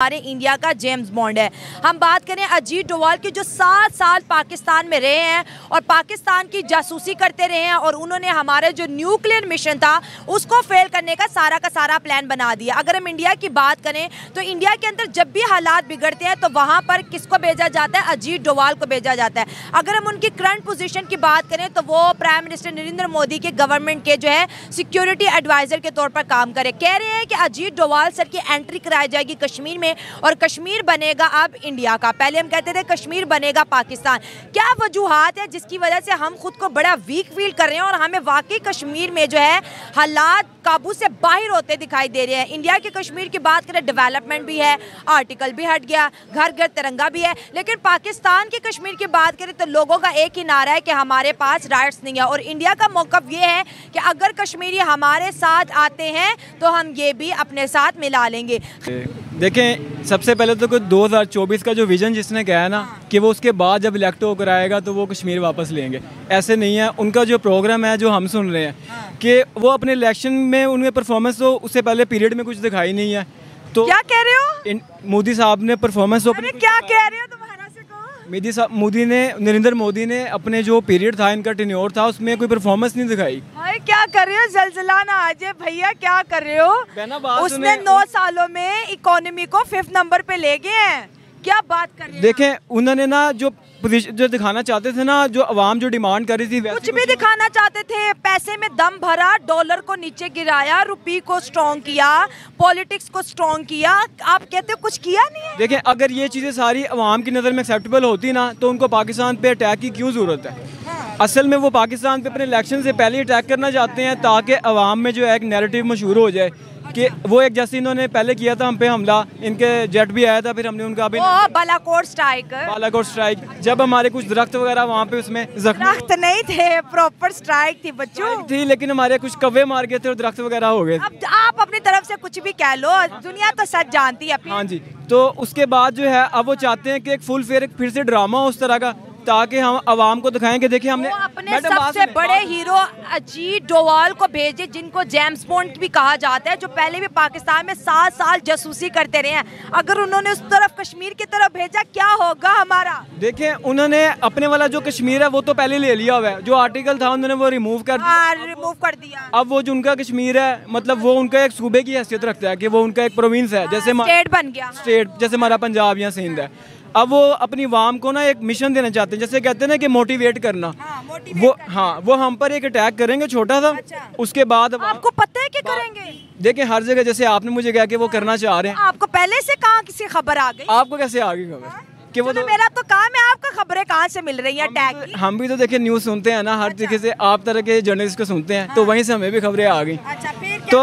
हमारे इंडिया का James bond है। हम बात करें अजीत डोवाल की, जो सात साल पाकिस्तान में रहे हैं और पाकिस्तान की जासूसी करते रहे हैं और उन्होंने हमारे जो न्यूक्लियर मिशन था, उसको फेल करने का सारा का सारा प्लान बना दिया। अगर हम इंडिया की बात करें तो इंडिया के अंदर जब भी हालात बिगड़ते हैं तो वहाँ पर किसको भेजा जाता है? अजीत डोवाल को भेजा जाता है। अगर हम उनकी करंट पोजिशन की बात करें तो वो प्राइम मिनिस्टर नरेंद्र मोदी के गवर्नमेंट के जो है सिक्योरिटी एडवाइजर के तौर पर काम करे। कह रहे हैं कि अजीत डोवाल सर की एंट्री कराई जाएगी कश्मीर में में और कश्मीर बनेगा अब इंडिया का। पहले हम कहते थे कश्मीर बनेगा पाकिस्तान। क्या वजूहत है जिसकी वजह से हम खुद को बड़ा वीक फील कर रहे हैं और हमें वाकई कश्मीर में जो है हालात काबू से बाहर होते दिखाई दे रहे हैं। इंडिया के कश्मीर की बात करें डेवलपमेंट भी है आर्टिकल भी हट गया घर घर तिरंगा भी है। लेकिन पाकिस्तान के कश्मीर की बात करें तो लोगों का एक ही नारा है कि हमारे पास राइट्स नहीं है और इंडिया का मौकफ ये है कि अगर कश्मीरी हमारे साथ आते हैं तो हम ये भी अपने साथ मिला लेंगे। देखें सबसे पहले तो कोई 2024 का जो विजन जिसने कहा है ना कि वो उसके बाद जब इलेक्ट होकर आएगा तो वो कश्मीर वापस लेंगे। ऐसे नहीं है। उनका जो प्रोग्राम है जो हम सुन रहे हैं कि वो अपने इलेक्शन में उनमें परफॉर्मेंस तो उससे पहले पीरियड में कुछ दिखाई नहीं है। तो क्या कह रहे हो? मोदी साहब ने परफॉर्मेंस तो क्या कह रहे हो मोदी साहब मोदी ने नरेंद्र मोदी ने अपने जो पीरियड था इनका टेन्योर था उसमें कोई परफॉर्मेंस नहीं दिखाई। भाई क्या कर रहे हो? जलजला ना आज भैया क्या कर रहे हो? उसने नौ सालों में इकोनॉमी को फिफ्थ नंबर पे ले गए हैं। क्या बात कर रहे हैं? देखें उन्होंने ना जो जो दिखाना चाहते थे ना जो अवाम जो डिमांड कर रही थी कुछ भी दिखाना चाहते थे। पैसे में दम भरा डॉलर को नीचे गिराया रुपी को स्ट्रॉन्ग किया पॉलिटिक्स को स्ट्रॉन्ग किया। आप कहते हो कुछ किया नहीं देखें अगर ये चीज़ें सारी आवाम की नज़र में एक्सेप्टेबल होती ना तो उनको पाकिस्तान पे अटैक की क्यों ज़रूरत है? हाँ। असल में वो पाकिस्तान पे अपने इलेक्शन से पहले अटैक करना चाहते हैं ताकि अवाम में जो है एक नैरेटिव मशहूर हो जाए। कि वो एक जैसे इन्होंने पहले किया था हम पे हमला। इनके जेट भी आया था फिर हमने उनका अभी बालाकोट स्ट्राइक बालाकोट स्ट्राइक जब हमारे कुछ दरख्त वगैरह वहाँ पे उसमें दरख्त नहीं थे प्रॉपर स्ट्राइक थी बच्चों। थी लेकिन हमारे कुछ कव्वे मार गए थे और दरख्त वगैरह हो गए। आप अपनी तरफ़ से कुछ भी कह लो दुनिया तो सच जानती है हाँ जी। तो उसके बाद जो है अब वो चाहते हैं कि एक फुल फेयर फिर से ड्रामा हो उस तरह का। ताकि हम आवाम को दिखाएँ कि देखिए हमने अपने सबसे बड़े हीरो अजीत डोवाल को भेजे जिनको जेम्स बॉन्ड भी कहा जाता है जो पहले भी पाकिस्तान में सात साल जासूसी करते रहे हैं। अगर उन्होंने उस तरफ़ कश्मीर की तरफ़ भेजा क्या होगा हमारा? देखिए उन्होंने अपने वाला जो कश्मीर है वो तो पहले ले लिया हुआ है। जो आर्टिकल था उन्होंने वो रिमूव कर दिया। रिमूव हाँ, कर दिया। अब वो जो उनका कश्मीर है मतलब वो उनका एक सूबे की हैसियत रखता है कि वो उनका एक प्रोविंस है जैसे स्टेट बन गया। स्टेट जैसे हमारा पंजाब या सिंध है। अब वो अपनी वाम को ना एक मिशन देना चाहते हैं। जैसे कहते हैं ना कि मोटिवेट करना। हाँ, मोटिवेट वो करना। हाँ वो हम पर एक अटैक करेंगे छोटा सा। अच्छा। उसके बाद आपको पता है कि करेंगे? देखिए हर जगह जैसे आपने मुझे कहा कि वो करना चाह रहे हैं। आपको पहले से कहा किसी खबर आ गई? आपको कैसे आ गई खबर? हाँ। कि वो तो मेरा तो काम है आपका खबरें कहाँ से मिल रही हैं टैग की हम भी तो देखिए न्यूज़ सुनते हैं ना हर अच्छा। तरीके से आप तरह के जर्नलिस्ट को सुनते हैं तो हाँ। वहीं से हमें भी खबरें आ गई अच्छा, तो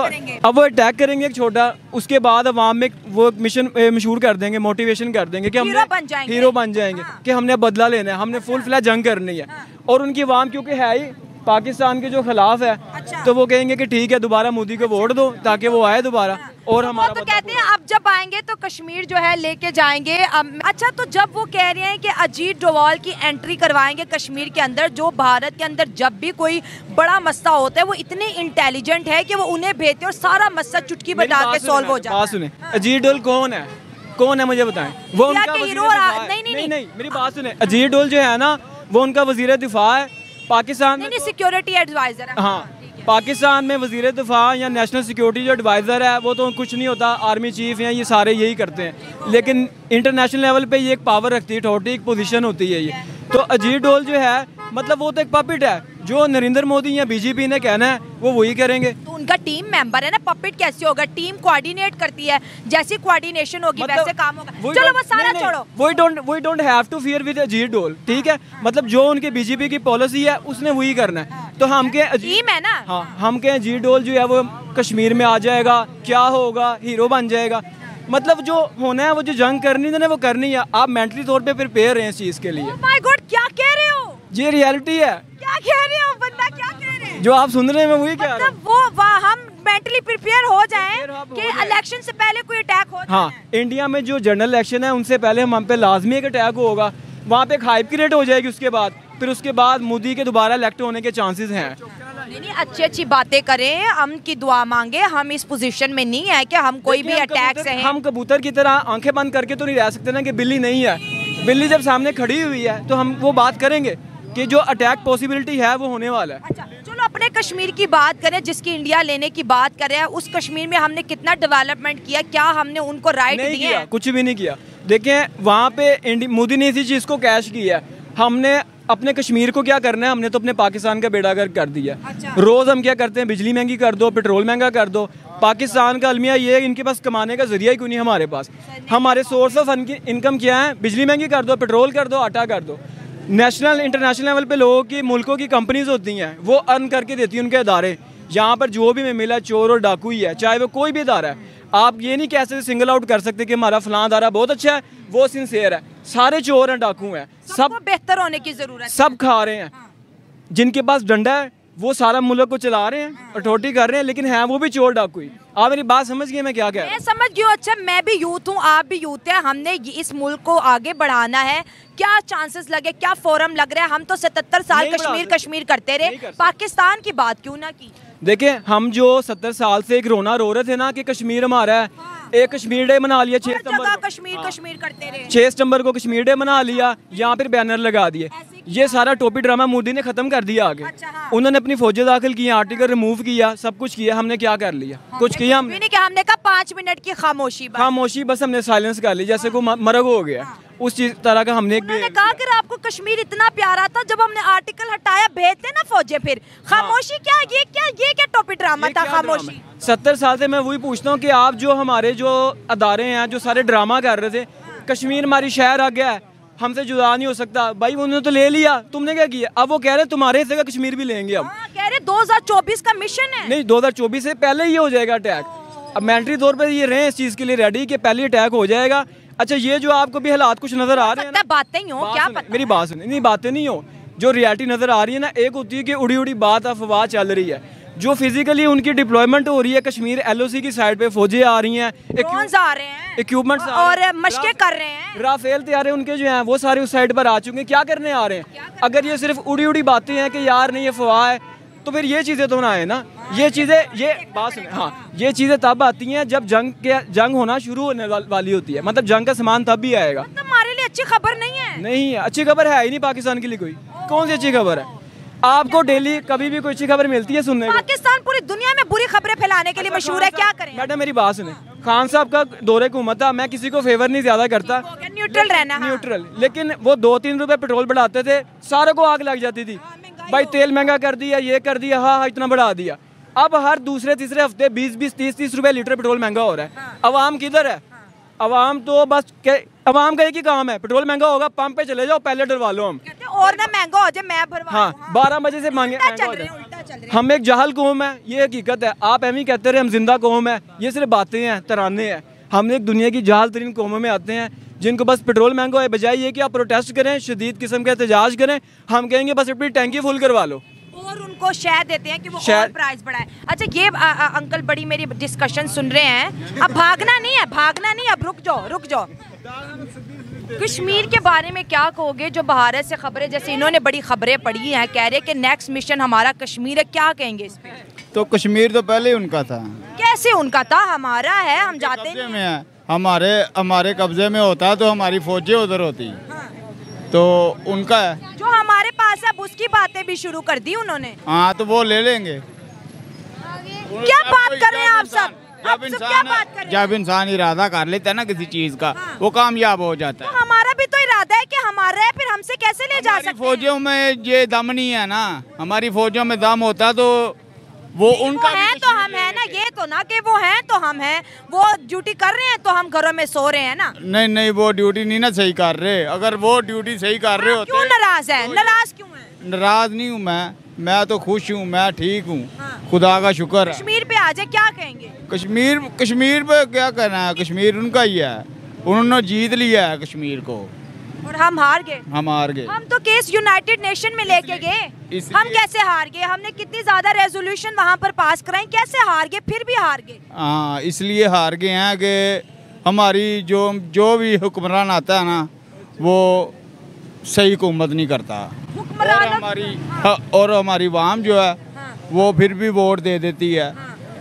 अब वो अटैक करेंगे एक छोटा उसके बाद अवाम में वो मिशन मशहूर कर देंगे मोटिवेशन कर देंगे कि हम हीरो बन जाएँगे हाँ। कि हमने बदला लेना है हमने फुल फ्लैश जंग करनी है हाँ। और उनकी अवाम क्योंकि है ही पाकिस्तान के जो खिलाफ है अच्छा। तो वो कहेंगे कि ठीक है दोबारा मोदी को वोट दो ताकि वो आए दोबारा। और तो हमारा तो कहते हैं अब जब आएँगे तो कश्मीर जो है लेके जाएँगे। अब अच्छा तो जब वो कह रहे हैं कि अजीत डोवाल की एंट्री करवाएँगे कश्मीर के अंदर जो भारत के अंदर जब भी कोई बड़ा मसला होता है वो इतने इंटेलिजेंट है कि वो उन्हें भेजते और सारा मसला चुटकी बजा के सॉल्व हो जाए सुने। अजीत डोल कौन है? कौन है मुझे बताएँ? वो उनका नहीं नहीं। नहीं मेरी बात सुने। अजीत डोल जो है ना वो उनका वज़ीर दिफा है। पाकिस्तान में सिक्योरिटी एडवाइजर है। हाँ पाकिस्तान में वज़ीर दफ़ा या नेशनल सिक्योरिटी जो एडवाइज़र है वो तो कुछ नहीं होता आर्मी चीफ या ये सारे यही करते हैं। लेकिन इंटरनेशनल लेवल पे ये एक पावर रखती है अथॉरिटी एक पोजीशन होती है ये। तो अजीत डोल जो है मतलब वो तो एक पपिट है। जो नरेंद्र मोदी या बीजेपी ने कहना है वो वही करेंगे। तो उनका टीम मेंबर है ना पपिट कैसे होगा? टीम कोऑर्डिनेट करती है। जैसी कोऑर्डिनेशन होगी मतलब, वैसे काम होगा। चलो वो सारा छोड़ो। We don't we don't have to fear with Ajit Doval ठीक है? मतलब जो उनके बीजेपी की पॉलिसी है उसने वही करना है। तो हम के टीम है ना? हाँ हम के अजीत डोल जो है वो कश्मीर में आ जाएगा क्या होगा? हीरो बन जाएगा। मतलब जो होना है वो जो जंग करनी है ना वो करनी है। आप मेंटली तौर पे प्रिपेयर हैं इस चीज़ के लिए। माय oh गॉड क्या कह रहे हो? ये रियलिटी है। क्या कह रहे हो बंदा क्या कह रहे हैं जो आप सुन रहे हैं मैं वही कह रहा हूँ। वो हम मेंटली प्रिपेयर हो जाएँ कि इलेक्शन से पहले कोई अटैक हो हाँ इंडिया में जो जनरल इलेक्शन है उनसे पहले हम पे लाजमी एक अटैक होगा। वहाँ पे एक हाइप क्रिएट हो जाएगी उसके बाद। फिर उसके बाद मोदी के दोबारा इलेक्ट होने के चांसेस हैं। नहीं नहीं अच्छी अच्छी बातें करें। हम की दुआ मांगे। हम इस पोजीशन में नहीं है कि हम कोई भी अटैक से हम कबूतर की तरह आँखें बंद करके तो नहीं रह सकते ना कि बिल्ली नहीं है। बिल्ली जब सामने खड़ी हुई है तो हम वो बात करेंगे कि जो अटैक पॉसिबिलिटी है वो होने वाला है। अच्छा अपने कश्मीर की बात करें जिसकी इंडिया लेने की बात करें उस कश्मीर में हमने कितना डेवलपमेंट किया क्या हमने उनको राइट नहीं किया कुछ भी नहीं किया। देखिए वहाँ पे मोदी ने इसी चीज़ को कैश किया हमने अपने कश्मीर को क्या करना है हमने तो अपने पाकिस्तान का बेड़ा गर्क कर दिया अच्छा। रोज़ हम क्या करते हैं बिजली महँगी कर दो पेट्रोल महँगा कर दो। पाकिस्तान का अलमिया ये इनके पास कमाने का ज़रिया ही क्यों नहीं हमारे पास? हमारे सोर्स ऑफ़ इनकम क्या है? बिजली महँगी कर दो पेट्रोल कर दो आटा कर दो। नेशनल इंटरनेशनल लेवल पे लोगों की मुल्कों की कंपनीज़ होती हैं वो अर्न करके देती हैं उनके अदारे यहाँ पर जो भी मैं मिला चोर और डाकू ही है चाहे वो कोई भी अदारा है। आप ये नहीं कह सकते सिंगल आउट कर सकते कि हमारा फलां अदारा बहुत अच्छा है वो सिंसेयर है। सारे चोर हैं डाकू हैं। सब बेहतर होने की ज़रूरत सब खा रहे हैं। जिनके पास डंडा है वो सारा मुल्क को चला रहे हैं अठोटी कर रहे हैं लेकिन है वो भी चोर डाकू ही। आप मेरी बात समझ गए मैं क्या कह मैं समझ गई अच्छा मैं भी यूथ हूँ आप भी यूथ है हमने इस मुल्क को आगे बढ़ाना है। क्या चांसेस लगे क्या फोरम लग रहा है? हम तो सतहत्तर साल कश्मीर कश्मीर करते रहे। कर पाकिस्तान की बात क्यों ना की? देखिए हम जो सत्तर साल से एक रोना रो रहे थे ना कि कश्मीर हमारा है। हाँ। एक कश्मीर डे मना लिया छह सितंबर कश्मीर कश्मीर करते रहे। छह सितंबर को कश्मीर डे मना लिया यहाँ फिर बैनर लगा दिए। ये सारा टोपी ड्रामा मोदी ने खत्म कर दिया आगे। अच्छा, हाँ। उन्होंने अपनी फौजें दाखिल की आर्टिकल रिमूव किया सब कुछ किया हमने क्या कर लिया? हाँ, कुछ किया हमने? हमने कहा पाँच मिनट की खामोशी खामोशी बस हमने साइलेंस कर ली जैसे को मरग हो गया। हाँ। उस चीज़ तरह का हमने कहा कि आपको कश्मीर इतना प्यारा था जब हमने आर्टिकल हटाया भेजते ना फौजे फिर। हाँ। खामोशी क्या ये क्या ये क्या टॉपिक ड्रामा था खामोशी? सत्तर साल से मैं वही पूछता हूँ कि आप जो हमारे जो अदारे हैं जो सारे ड्रामा कर रहे थे कश्मीर हमारी शहर आ गया है हमसे जुदा नहीं हो सकता। भाई उन्होंने तो ले लिया। तुमने क्या किया? अब वो कह रहे तुम्हारे हिस्से का कश्मीर भी लेंगे अब? हाँ, कह रहे 2024 का मिशन है। नहीं 2024 से पहले ही हो जाएगा अटैक अब मेंटरी तौर पर ये रहे इस चीज़ के लिए रेडी कि पहले अटैक हो जाएगा। अच्छा ये जो आपको भी हालात कुछ नज़र आ रहे हैं बातें ही हो क्या पता मेरी बात सुनिए नहीं बातें नहीं हो। जो रियलिटी नज़र आ रही है ना एक होती है कि उड़ी उड़ी बात अफवाह चल रही है। जो फिजिकली उनकी डिप्लॉयमेंट हो रही है कश्मीर एलओसी की साइड पे फौजी आ रही हैं ड्रोन्स आ रहे हैं। इक्विपमेंट और मशके कर रहे हैं। राफेल तैयारे उनके जो हैं वो सारे उस साइड पर आ चुके हैं। क्या करने आ रहे हैं? अगर ये सिर्फ़ उड़ी उड़ी बातें हैं कि यार नहीं ये फवाह है तो फिर ये चीज़ें तो ना आए ना। ये चीज़ें ये बात सुने हाँ ये चीज़ें तब आती हैं जब जंग के जंग होना शुरू होने वाली होती है। मतलब जंग का सामान तब भी आएगा। मतलब हमारे लिए अच्छी खबर नहीं है। नहीं अच्छी खबर है ही नहीं पाकिस्तान के लिए कोई। कौन सी अच्छी खबर है? आपको डेली कभी भी कोई अच्छी खबर मिलती है सुनने पाकिस्तान पूरी दुनिया में बुरी खबरें फैलाने के लिए अच्छा, मशहूर है क्या करें? मैडम मेरी बात सुने। खान साहब का दौरे हुकूमत था। मैं किसी को फेवर नहीं ज़्यादा करता। न्यूट्रल रहना न्यूट्रल हाँ। लेकिन वो दो तीन रुपए पेट्रोल बढ़ाते थे सारे को आग लग जाती थी। हाँ, भाई तेल महँगा कर दिया ये कर दिया हाँ हाँ इतना बढ़ा दिया। अब हर दूसरे तीसरे हफ़्ते बीस बीस तीस तीस रुपए लीटर पेट्रोल महँगा हो रहा है। हाँ। अवाम किधर है? अवाम तो बस अवाम का एक ही काम है? पेट्रोल महँगा होगा पंप पे चले जाओ पहले डरवा लो हम। और ना महँगा हो जाए मैं भरवा हाँ, हाँ बारह बजे से मांगे हम एक जहल कौम है ये हकीकत है। आप एम ही कहते रहे हम ज़िंदा कौम है। ये सिर्फ़ बातें हैं तराने हैं। हम एक दुनिया की जहाल तरीन कौमों में आते हैं जिनको बस पेट्रोल महँगा है बजाय ये कि आप प्रोटेस्ट करें शदीद किस्म का एहतजाज करें हम कहेंगे बस अपनी टैंकी फुल करवा लो। और उनको शह देते हैं कि वो और प्राइस बढ़ाए। अच्छा ये आ, आ, अंकल बड़ी मेरी डिस्कशन सुन रहे हैं। अब भागना नहीं है भागना नहीं अब रुक जाओ रुक जाओ। कश्मीर के बारे में क्या कहोगे? जो भारत से खबरें जैसे इन्होंने बड़ी खबरें पढ़ी हैं कह रहे कि नेक्स्ट मिशन हमारा कश्मीर है। क्या कहेंगे इस पे? तो कश्मीर तो पहले ही उनका था। कैसे उनका था? हमारा है हम जाते में है। हमारे हमारे कब्जे में होता तो हमारी फौजें उधर होती। हाँ। तो उनका है। जो हमारे पास है उसकी बातें भी शुरू कर दी उन्होंने। हाँ तो वो ले लेंगे। क्या बात कर रहे हैं आप सब? जब इंसान जब इंसान इरादा कर लेता है ना किसी चीज़ का हाँ। वो कामयाब हो जाता है। तो हमारा भी तो इरादा है कि हमारा है फिर हमसे कैसे ले जा सकते फौजियों में ये दम नहीं है ना। हमारी फौजियों में दम होता तो वो उनका वो है तो हम है ना ये तो ना कि वो हैं तो हम हैं। वो ड्यूटी कर रहे हैं तो हम घरों में सो रहे हैं ना। नहीं नहीं वो ड्यूटी नहीं ना सही कर रहे। अगर वो ड्यूटी सही कर रहे हाँ, होते क्यों नाराज़ है? नाराज़ क्यों है? नाराज़ नहीं हूँ मैं। मैं तो खुश हूँ मैं ठीक हूँ। हाँ। खुदा का शुक्र कश्मीर पे आ जाए क्या कहेंगे? कश्मीर कश्मीर पे क्या कहना है? कश्मीर उनका ही है। उन्होंने जीत लिया है कश्मीर को। और हम हार गए। हम हार गए। हम तो केस यूनाइटेड नेशन में लेके गए? हम कैसे हार गए? हमने कितनी ज़्यादा रेजोल्यूशन वहाँ पर पास कराई? कैसे हार गए? फिर भी हार गए। हाँ इसलिए हार गए हैं कि हमारी जो जो भी हुक्मरान आता है ना वो सही हुकूमत नहीं करता। और हमारी हाँ। और हमारी वाम जो है हाँ। वो फिर भी वोट दे देती है।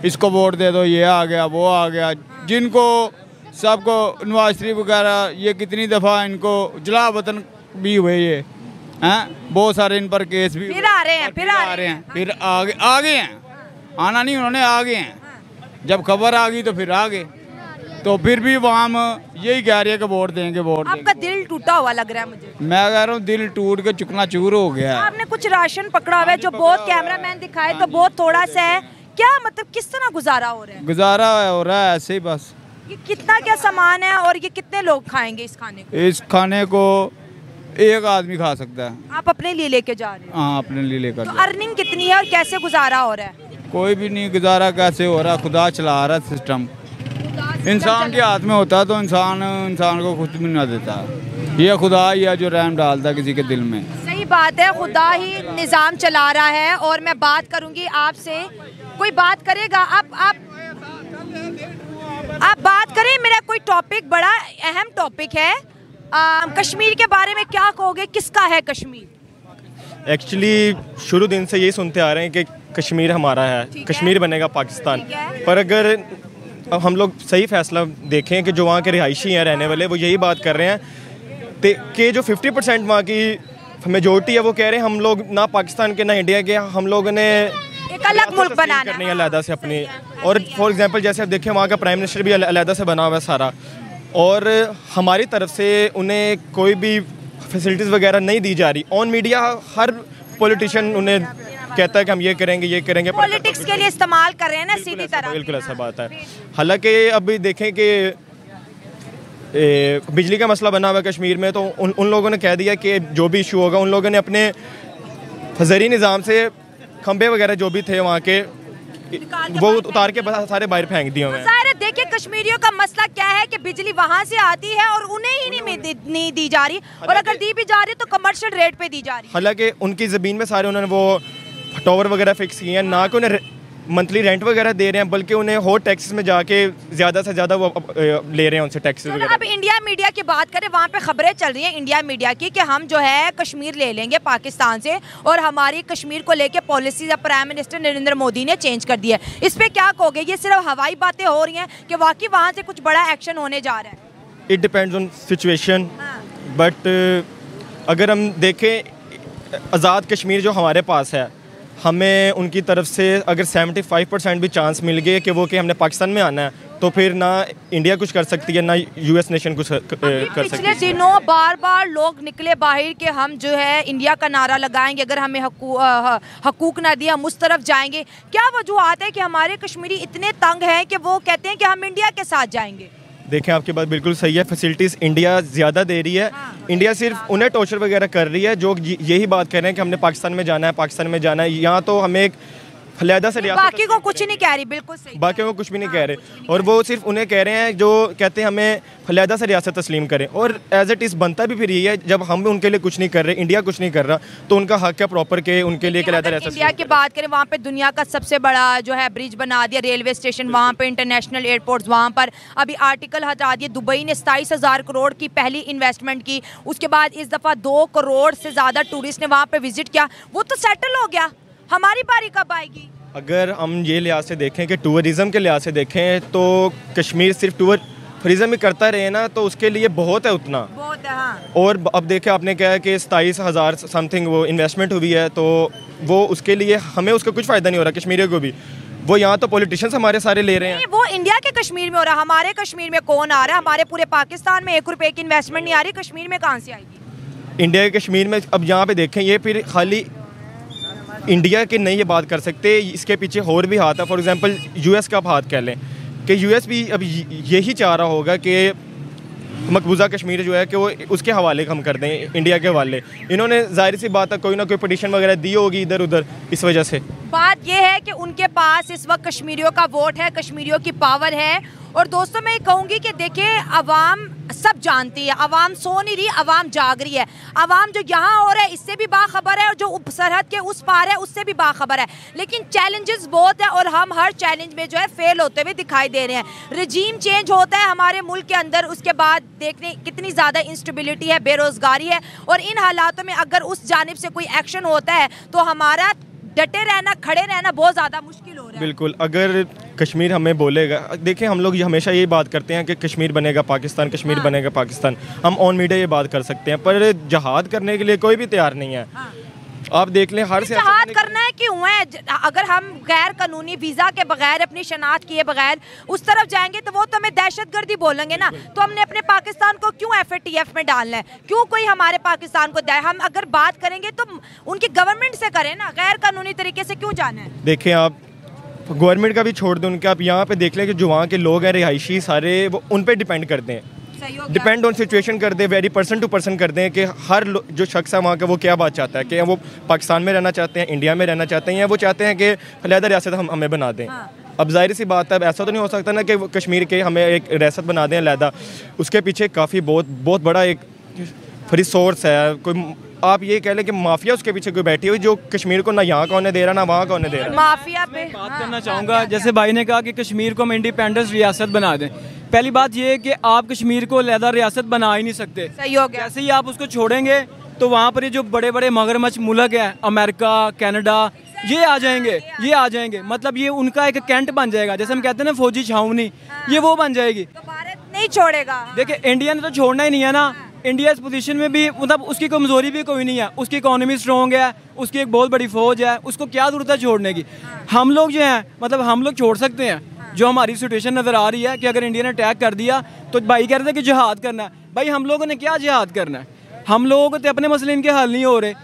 इसको वोट दे दो ये आ गया वो आ गया। जिनको सबको नवाज़ शरीफ वगैरह ये कितनी दफ़ा इनको जला वतन भी हुए ये हैं? बहुत सारे इन पर केस भी फिर आ रहे हैं फिर आ रहे हैं। फिर आगे आगे हैं। आना नहीं उन्होंने आगे हैं। जब खबर आ गई तो फिर आ गए तो फिर भी वो हम यही कह रही है कि वोट देंगे वोट आपका दिल टूटा हुआ लग रहा है मुझे। मैं कह रहा हूँ दिल टूट के चुकना चूर हो गया आपने कुछ राशन पकड़ा हुआ है जो बहुत कैमरामैन दिखाए तो बहुत थोड़ा सा है। क्या मतलब किस तरह गुजारा हो रहा है? गुजारा हो रहा है ऐसे ही बस। ये कितना क्या सामान है और ये कितने लोग खाएँगे इस खाने को? इस खाने को एक आदमी खा सकता है। आप अपने लिए लेके जा रहे हैं? हाँ अपने लिए लेकर तो अर्निंग कितनी है और कैसे गुजारा हो रहा है? कोई भी नहीं गुजारा कैसे हो रहा खुदा चला रहा सिस्टम इंसान के हाथ में होता तो इंसान इंसान को कुछ भी ना देता। ये खुदा ही है जो रहम डालता किसी के दिल में। सही बात है खुदा ही निज़ाम चला रहा है और मैं बात करूँगी आपसे। कोई बात करेगा? आप आप आप बात करें मेरा कोई टॉपिक बड़ा अहम टॉपिक है। आ, कश्मीर के बारे में क्या कहोगे? किसका है कश्मीर? एक्चुअली शुरू दिन से यही सुनते आ रहे हैं कि कश्मीर हमारा है। कश्मीर है? बनेगा पाकिस्तान। पर अगर अब हम लोग सही फैसला देखें कि जो वहाँ के रिहायशी हैं रहने वाले वो यही बात कर रहे हैं कि जो 50 परसेंट वहाँ की मेजोरिटी है वो कह रहे हैं हम लोग ना पाकिस्तान के ना इंडिया के हम लोगों ने एक अलग मुल्क बनाना करनी है अलहदा से अपनी। और फॉर एग्जांपल जैसे आप देखें वहाँ का प्राइम मिनिस्टर भी अलहदा से बना हुआ है सारा। और हमारी तरफ़ से उन्हें कोई भी फैसिलिटीज़ वगैरह नहीं दी जा रही। ऑन मीडिया हर पॉलिटिशियन उन्हें कहता है कि हम ये करेंगे ये करेंगे पॉलिटिक्स के लिए इस्तेमाल कर रहे हैं ना सीधी तरह। बिल्कुल ऐसा बात है। हालाँकि अभी देखें कि बिजली का मसला बना हुआ कश्मीर में तो उन उन लोगों ने कह दिया कि जो भी इशू होगा उन लोगों ने अपने फजरी निज़ाम से खंबे वगैरह जो भी थे वहाँ के वो उतार के सारे बाहर फेंक दिए हुए हैं। देखिए कश्मीरियों का मसला क्या है कि बिजली वहाँ से आती है और उन्हें ही नहीं, दी, नहीं दी जा रही। और अगर दी भी जा रही तो कमर्शियल रेट पे दी जा रही हालाँकि उनकी ज़मीन में सारे उन्होंने वो टावर वगैरह फिक्स किए हैं ना कि उन्हें मंथली रेंट वगैरह दे रहे हैं बल्कि उन्हें हो टैक्सेस में जाके ज़्यादा से ज़्यादा वो ले रहे हैं उनसे टैक्सेस वगैरह। अब इंडिया मीडिया की बात करें वहाँ पे खबरें चल रही हैं इंडिया मीडिया की कि हम जो है कश्मीर ले लेंगे पाकिस्तान से और हमारी कश्मीर को लेके policy prime minister Narendra Modi ने चेंज कर दी है। इस पर क्या कहोगे? ये सिर्फ़ हवाई बातें हो रही हैं कि वाकई वहाँ से कुछ बड़ा एक्शन होने जा रहा है। It depends on situation but अगर हम देखें आज़ाद कश्मीर जो हमारे पास है हमें उनकी तरफ़ से अगर 75 परसेंट भी चांस मिल गए कि वो कि हमने पाकिस्तान में आना है तो फिर ना इंडिया कुछ कर सकती है ना यूएस नेशन कुछ कर सकती है। दिनों बार बार लोग निकले बाहर के हम जो है इंडिया का नारा लगाएँगे अगर हमें हकूक ना दिया हम उस तरफ़ जाएँगे। क्या वजूहत है कि हमारे कश्मीरी इतने तंग हैं कि वो कहते हैं कि हम इंडिया के साथ जाएँगे? देखें आपकी बात बिल्कुल सही है फैसिलिटीज़ इंडिया ज़्यादा दे रही है हाँ। इंडिया सिर्फ़ उन्हें टॉर्चर वगैरह कर रही है जो यही बात कह रहे हैं कि हमने पाकिस्तान में जाना है पाकिस्तान में जाना है यहाँ तो हमें एक फलैदा से लिया बाकी को कुछ नहीं कह रही बिल्कुल सही बाकी को कुछ भी नहीं कह रहे। और वो सिर्फ़ उन्हें कह रहे हैं जो कहते हैं हमें फलैदा से रियासत तस्लीम करें। और एज इट इज़ बनता भी फिर यही है जब हम उनके लिए कुछ नहीं कर रहे इंडिया कुछ नहीं कर रहा तो उनका हक है प्रॉपर के उनके लिए कहलाता रियासत इंडिया की बात करें वहाँ पे दुनिया का सबसे बड़ा जो है ब्रिज बना दिया रेलवे स्टेशन वहाँ पे इंटरनेशनल एयरपोर्ट वहाँ पर अभी आर्टिकल हटा दिए दुबई ने सताईस करोड़ की पहली इन्वेस्टमेंट की उसके बाद इस दफ़ा दो करोड़ से ज़्यादा टूरिस्ट ने वहाँ पे विज़िट किया वो तो सेटल हो गया। हमारी बारी कब आएगी? अगर हम ये लिहाज से देखें कि टूरिज़म के लिहाज से देखें तो कश्मीर सिर्फ़ टूर टूरिज़म ही करता रहे ना तो उसके लिए बहुत है उतना। बहुत है हाँ। और अब देखें आपने कहा कि सताईस हज़ार समथिंग वो इन्वेस्टमेंट हुई है तो वो उसके लिए हमें उसका कुछ फ़ायदा नहीं हो रहा कश्मीरियों को भी। वो यहाँ तो पॉलिटिशियंस हमारे सारे ले रहे हैं। वो इंडिया के कश्मीर में हो रहा है हमारे कश्मीर में कौन आ रहा है हमारे पूरे पाकिस्तान में एक रुपए की इन्वेस्टमेंट नहीं आ रही कश्मीर में कहाँ से आएगी? इंडिया के कश्मीर में अब यहाँ पे देखें ये फिर खाली इंडिया के नहीं ये बात कर सकते, इसके पीछे और भी हाथ है। फॉर एग्जांपल यूएस का आप हाथ कह लें, कि यूएस भी अब यही चाह रहा होगा कि मकबूजा कश्मीर जो है कि वो उसके हवाले हम कर दें, इंडिया के हवाले। इन्होंने ज़ाहिर सी बात है, कोई ना कोई पटिशन वगैरह दी होगी इधर उधर इस वजह से। बात यह है कि उनके पास इस वक्त कश्मीरियों का वोट है, कश्मीरियों की पावर है और दोस्तों, मैं कहूँगी कि देखिए अवाम सब जानती है अवाम सो नहीं रही अवाम जाग रही है। अवाम जो यहाँ हो रहा है, इससे भी बाखबर है और जो सरहद के उस पार है, उससे भी बाखबर है। लेकिन चैलेंजेस बहुत है और हम हर चैलेंज में जो है फेल होते हुए दिखाई दे रहे हैं। रजीम चेंज होता है हमारे मुल्क के अंदर, उसके बाद देखने कितनी ज़्यादा इंस्टेबिलिटी है, बेरोज़गारी है। और इन हालातों में अगर उस जानब से कोई एक्शन होता है तो हमारा डटे रहना खड़े रहना बहुत ज़्यादा मुश्किल हो रहा है बिल्कुल अगर कश्मीर हमें बोलेगा देखिए हम लोग हमेशा ये बात करते हैं कि कश्मीर बनेगा पाकिस्तान कश्मीर हाँ। बनेगा पाकिस्तान हम ऑन मीडिया ये बात कर सकते हैं पर जहाद करने के लिए कोई भी तैयार नहीं है हाँ। आप देख लें हर से करना है क्यों है। अगर हम गैर कानूनी वीज़ा के बगैर अपनी शनाख्त किए बगैर उस तरफ़ जाएँगे तो वो तो हमें दहशत गर्दी बोलेंगे ना। तो हमने अपने पाकिस्तान को क्यों एफएटीएफ में डालना है? क्यों कोई हमारे पाकिस्तान को दे हम अगर बात करेंगे तो उनकी गवर्नमेंट से करें ना। गैर कानूनी तरीके से क्यों जाना है? देखें आप गवर्नमेंट का भी छोड़ दें उनके। आप यहाँ पे देख लें कि जो वहाँ के लोग हैं रिहायशी सारे वो उन पर डिपेंड करते हैं। डिपेंड ऑन सिचुएशन कर दे वेरी पर्सन टू पर्सन कर दें कि हर जो शख्स है वहाँ का वो क्या बात चाहता है कि वो पाकिस्तान में रहना चाहते हैं इंडिया में रहना चाहते हैं या वो चाहते हैं कि फलहदा रियासत हम हमें बना दें। हाँ। अब ज़ाहिर सी बात है ऐसा तो नहीं हो सकता ना कि कश्मीर के हमें एक रियासत बना दें लहदा उसके पीछे काफ़ी बहुत बहुत बड़ा एक रिसोर्स है कोई आप ये कह लें कि माफिया उसके पीछे कोई बैठी हुई जो कश्मीर को ना यहाँ का दे रहा ना वहाँ का दे रहा। माफिया पे बात हाँ, करना चाहूँगा जैसे भाई ने कहा कि कश्मीर को हम इंडिपेंडेंस रियासत बना दें। पहली बात ये है कि आप कश्मीर को लहदा रियासत बना ही नहीं सकते। सही हो गया। जैसे ही आप उसको छोड़ेंगे तो वहाँ पर ये जो बड़े बड़े मगरमच्छ मुल्क हैं अमेरिका कनाडा ये आ जाएँगे ये आ जाएँगे। मतलब ये उनका एक कैंट बन जाएगा जैसे हम कहते हैं ना फौजी छावनी ये वो बन जाएगी। तो भारत नहीं छोड़ेगा। देखिए इंडिया ने तो छोड़ना ही नहीं है ना। इंडिया इस पोजीशन में भी मतलब उसकी कमज़ोरी भी कोई नहीं है। उसकी इकोनॉमी स्ट्रॉन्ग है उसकी एक बहुत बड़ी फौज है उसको क्या ज़रूरत है छोड़ने की? हम लोग जो हैं मतलब हम लोग छोड़ सकते हैं। जो हमारी सिचुएशन नज़र आ रही है कि अगर इंडिया ने अटैक कर दिया तो भाई कह रहे थे कि जहाद करना है। भाई, हम लोगों ने क्या जहाद करना है? हम लोगों को तो अपने मसले इनके हल नहीं हो रहे।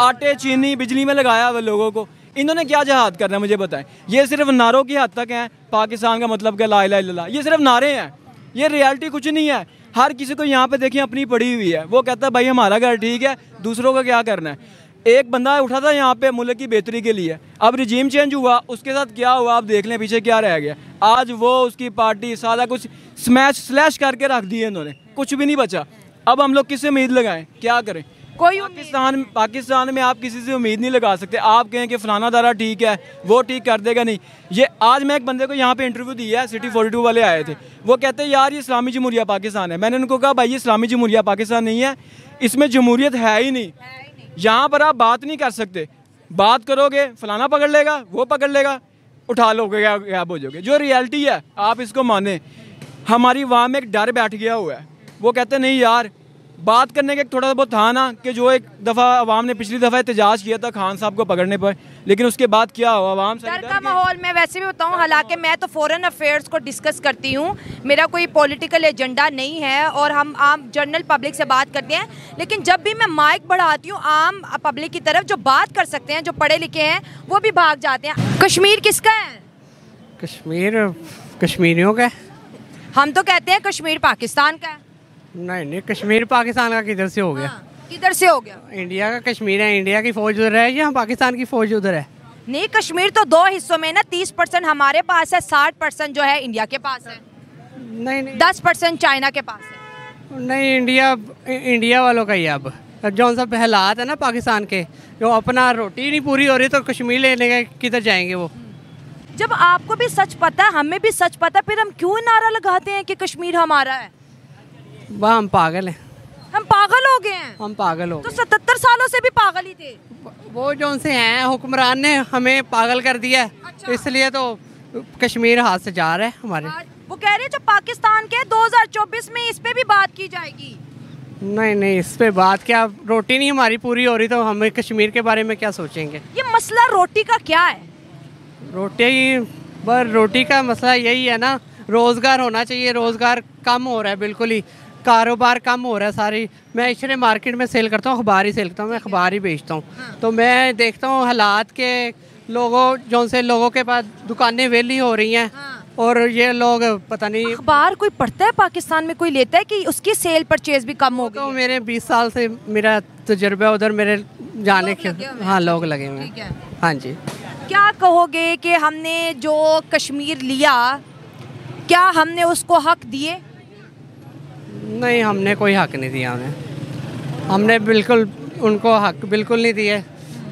आटे, चीनी, बिजली में लगाया हुआ लोगों को। इन्होंने क्या जहाद करना है, मुझे बताएँ? ये सिर्फ़ नारों की हद तक हैं। पाकिस्तान का मतलब क्या? ला ला ये सिर्फ़ नारे हैं। ये रियलिटी कुछ नहीं है। हर किसी को यहाँ पे देखिए, अपनी पड़ी हुई है। वो कहता है, भाई, हमारा घर ठीक है, दूसरों का क्या करना है? एक बंदा उठा था यहाँ पे मुल्क की बेहतरी के लिए। अब रिजीम चेंज हुआ उसके साथ क्या हुआ आप देख लें पीछे क्या रह गया। आज वो उसकी पार्टी सारा कुछ स्मैश स्लैश करके रख दिए इन्होंने। कुछ भी नहीं बचा। अब हम लोग किससे उम्मीद लगाएँ? क्या करें? कोई पाकिस्तान पाकिस्तान में आप किसी से उम्मीद नहीं लगा सकते। आप कहें कि फलाना दारा ठीक है वो ठीक कर देगा नहीं। ये आज मैं एक बंदे को यहाँ पे इंटरव्यू दिया है सिटी फोर्टी टू वाले आए थे। वो कहते हैं यार ये इस्लामी जमहूरिया पाकिस्तान है। मैंने उनको कहा भाई ये इस्लामी जमहूरिया पाकिस्तान नहीं है। इसमें जमहूरियत है ही नहीं। यहाँ पर आप बात नहीं कर सकते। बात करोगे, फलाना पकड़ लेगा, वो पकड़ लेगा, उठा लोगे गैप हो जाओगे। जो रियलिटी है, आप इसको माने। हमारी वहाँ में एक डर बैठ गया हुआ है। वो कहते नहीं यार बात करने का एक थोड़ा बहुत था ना कि जो एक दफ़ा अवाम ने पिछली दफ़ा एहतजाज किया था खान साहब को पकड़ने पर लेकिन उसके बाद क्या हुआ? अवाम से डर का माहौल मैं वैसे भी बताऊँ हालाँकि मैं तो फॉरेन अफेयर्स को डिस्कस करती हूँ। मेरा कोई पॉलिटिकल एजेंडा नहीं है और हम आम जनरल पब्लिक से बात करते हैं लेकिन जब भी मैं माइक बढ़ाती हूँ आम पब्लिक की तरफ़ जो बात कर सकते हैं जो पढ़े लिखे हैं वो भी भाग जाते हैं। कश्मीर किसका है? कश्मीर कश्मीरियों का हम तो कहते हैं कश्मीर पाकिस्तान का है। नहीं नहीं कश्मीर पाकिस्तान का किधर से हो गया? हाँ, किधर से हो गया? इंडिया का कश्मीर है इंडिया की फौज उधर है या पाकिस्तान की फौज उधर है? नहीं कश्मीर तो दो हिस्सों में ना तीस परसेंट हमारे पास है साठ परसेंट जो है इंडिया के पास है। नहीं नहीं। दस परसेंट चाइना के पास है। नहीं इंडिया इंडिया वालों का ही अब। जो सब हालात है ना पाकिस्तान के जो अपना रोटी नहीं पूरी हो रही तो कश्मीर लेने के किधर जाएँगे वो? जब आपको भी सच पता है हमें भी सच पता फिर हम क्यों नारा लगाते हैं कि कश्मीर हमारा है? वह हम पागल हैं। हम पागल हो गए हैं। हम पागल हो तो सतहत्तर सालों से भी पागल ही थे। वो जो उनसे हैं हुक्मरान ने हमें पागल कर दिया अच्छा। इसलिए तो कश्मीर हाथ से जा रहा है हमारे। वो कह रहे हैं जो पाकिस्तान के 2024 में इस पे भी बात की जाएगी। नहीं नहीं इस पे बात क्या? रोटी नहीं हमारी पूरी हो रही तो हमें कश्मीर के बारे में क्या सोचेंगे? ये मसला रोटी का क्या है? रोटी पर रोटी का मसला यही है ना रोज़गार होना चाहिए रोज़गार कम हो रहा है बिल्कुल ही। कारोबार कम हो रहा है सारी। मैं इसलिए मार्केट में सेल करता हूँ अखबार ही सेल करता हूँ मैं अखबार ही बेचता हूँ। हाँ। तो मैं देखता हूँ हालात के लोगों जो से लोगों के पास दुकानें वेली हो रही हैं हाँ। और ये लोग पता नहीं अखबार कोई पढ़ता है पाकिस्तान में? कोई लेता है कि उसकी सेल परचेज भी कम हो गई तो मेरे बीस साल से मेरा तजर्बा उधर मेरे जाने के हाँ। लोग लगे हुए हाँ जी। क्या कहोगे कि हमने जो कश्मीर लिया क्या हमने उसको हक दिए? नहीं, हमने कोई हक नहीं दिया उन्हें। हमने बिल्कुल, उनको हक बिल्कुल नहीं दिए।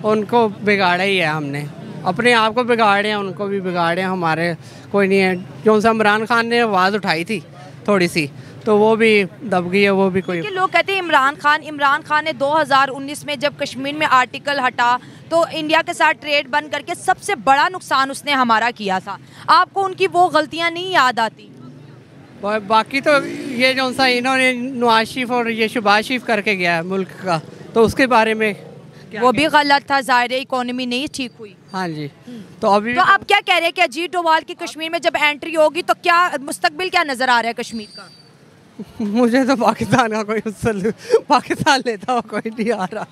उनको बिगाड़ा ही है हमने। अपने आप को बिगाड़े हैं, उनको भी बिगाड़े हैं। हमारे कोई नहीं है। जो सा इमरान खान ने आवाज़ उठाई थी थोड़ी सी तो वो भी दब गई है, वो भी कोई लोग कहते हैं इमरान खान इमरान खान ने 2019 में जब कश्मीर में आर्टिकल हटा तो इंडिया के साथ ट्रेड बंद करके सबसे बड़ा नुकसान उसने हमारा किया था। आपको उनकी वो गलतियाँ नहीं याद आती? बाकी तो ये जो सा इन्होंने नवाज़ शरीफ और ये शबाज शरीफ करके गया है मुल्क का तो उसके बारे में वो भी गलत था ज़ाहिर इकोनॉमी नहीं ठीक हुई। हाँ जी तो अभी तो आप क्या कह रहे हैं कि अजीत डोवाल की कश्मीर में जब एंट्री होगी तो क्या मुस्तकबिल क्या नज़र आ रहा है कश्मीर का? मुझे तो पाकिस्तान का कोई पाकिस्तान लेता हुआ कोई नहीं आ रहा।